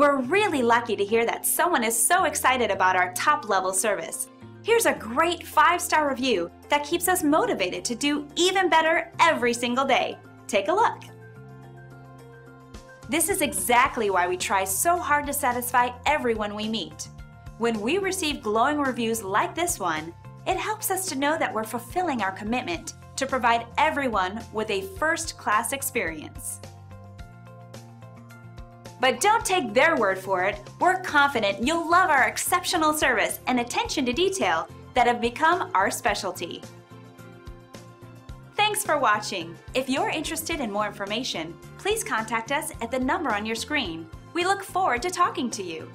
We're really lucky to hear that someone is so excited about our top level service. Here's a great five star review that keeps us motivated to do even better every single day. Take a look. This is exactly why we try so hard to satisfy everyone we meet. When we receive glowing reviews like this one, it helps us to know that we're fulfilling our commitment to provide everyone with a first class experience. But don't take their word for it. We're confident you'll love our exceptional service and attention to detail that have become our specialty. Thanks for watching. If you're interested in more information, please contact us at the number on your screen. We look forward to talking to you.